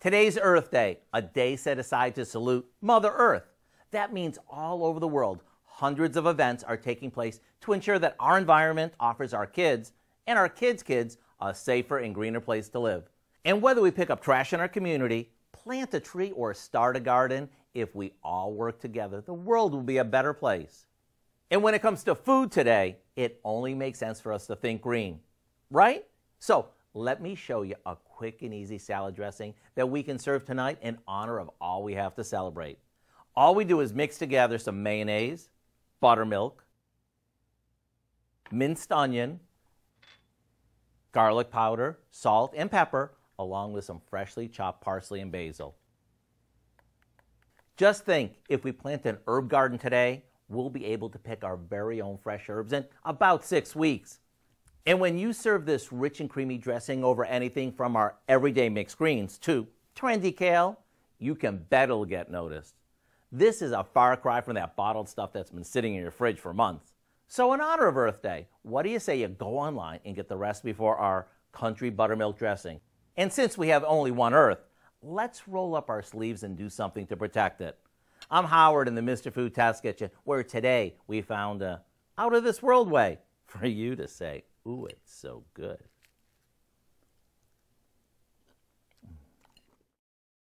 Today's Earth Day, a day set aside to salute Mother Earth. That means all over the world, hundreds of events are taking place to ensure that our environment offers our kids and our kids' kids a safer and greener place to live. And whether we pick up trash in our community, plant a tree, or start a garden, if we all work together, the world will be a better place. And when it comes to food today, it only makes sense for us to think green, right? So let me show you a quick and easy salad dressing that we can serve tonight in honor of all we have to celebrate. All we do is mix together some mayonnaise, buttermilk, minced onion, garlic powder, salt, and pepper, along with some freshly chopped parsley and basil. Just think, if we plant an herb garden today, we'll be able to pick our very own fresh herbs in about six weeks. And when you serve this rich and creamy dressing over anything from our everyday mixed greens to trendy kale, you can bet it'll get noticed. This is a far cry from that bottled stuff that's been sitting in your fridge for months. So, in honor of Earth Day, what do you say you go online and get the recipe for our country buttermilk dressing? And since we have only one Earth, let's roll up our sleeves and do something to protect it. I'm Howard in the Mr. Food Test Kitchen, where today we found a out of this world way for you to say, Ooh, it's so good.